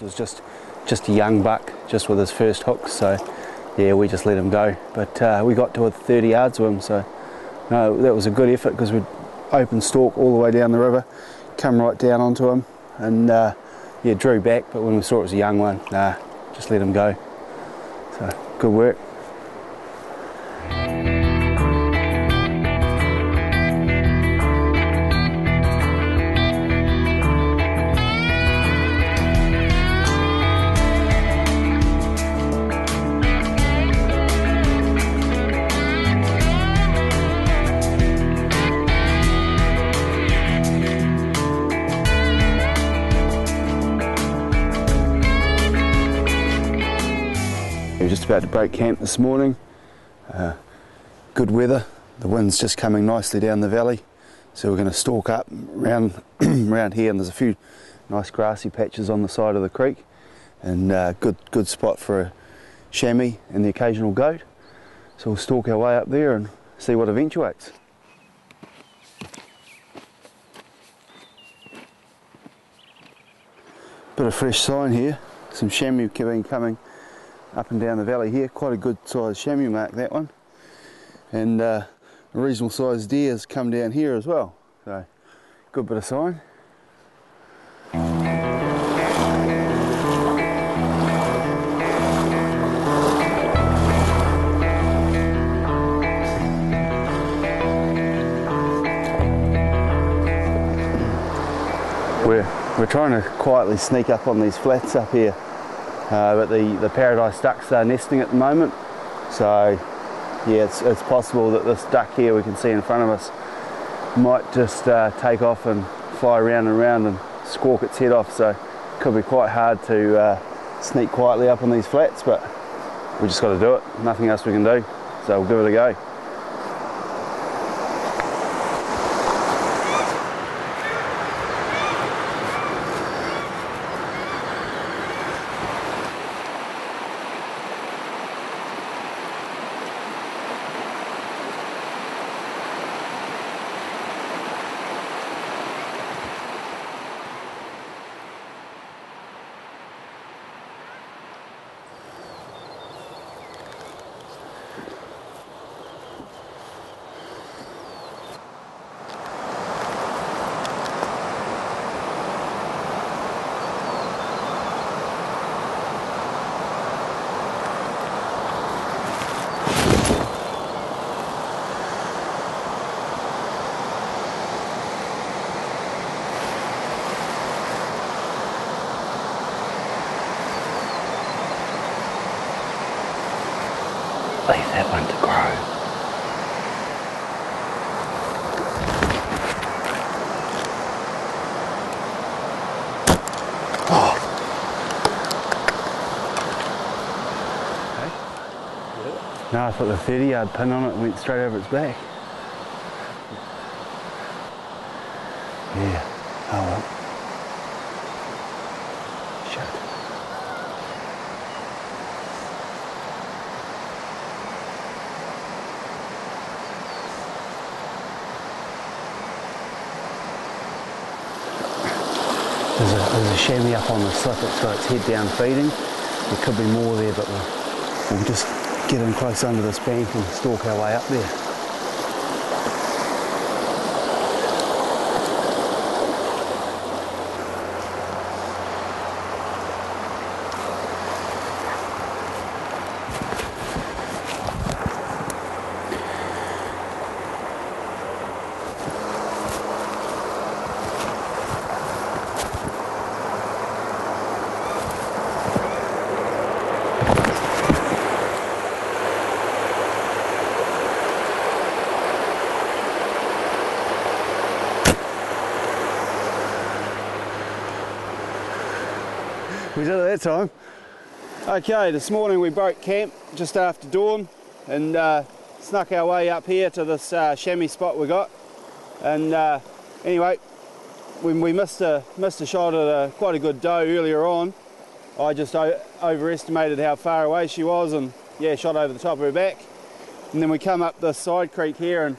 Was just just a young buck, just with his first hook. So yeah, we just let him go. But uh, we got to 30 yards of him. So no, that was a good effort because we'd open stalk all the way down the river, come right down onto him, and uh, yeah, drew back. But when we saw it was a young one, nah, just let him go. So good work. Were just about to break camp this morning. Uh, good weather. The wind's just coming nicely down the valley. So we're going to stalk up around, around here and there's a few nice grassy patches on the side of the creek and uh, good, good spot for a chamois and the occasional goat. So we'll stalk our way up there and see what eventuates. Bit of fresh sign here. Some chamois been coming up and down the valley here. Quite a good sized chamois mark that one. And uh, a reasonable sized deer has come down here as well. So good bit of sign. We're, we're trying to quietly sneak up on these flats up here. Uh, but the, the paradise ducks are nesting at the moment. So yeah, it's, it's possible that this duck here we can see in front of us might just uh, take off and fly around and around and squawk its head off. So it could be quite hard to uh, sneak quietly up on these flats, but we just got to do it. Nothing else we can do. So we'll give it a go. Leave that one to grow. No, I put the 30 yard pin on it went straight over its back. Yeah, oh well. Shit. There's a, chamois up on the slip, it's got its head down feeding. There could be more there, but we'll, we'll just get in close under this bank and stalk our way up there. We did it that time. Okay, this morning we broke camp just after dawn and uh, snuck our way up here to this uh, chamois spot we got. And uh, anyway, when we missed a missed a shot at a, quite a good doe earlier on, I just overestimated how far away she was and yeah, shot over the top of her back. And then we come up this side creek here and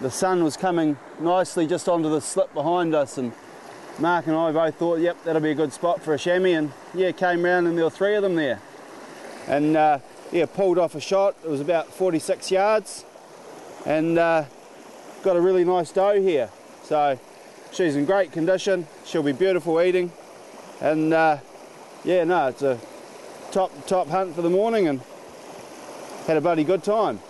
the sun was coming nicely just onto the slip behind us and Mark and I both thought, yep, that'll be a good spot for a chamois, and yeah, came round and there were three of them there. And uh, yeah, pulled off a shot. It was about 46 yards, and uh, got a really nice doe here. So she's in great condition. She'll be beautiful eating, and uh, yeah, no, it's a top top hunt for the morning, and had a bloody good time.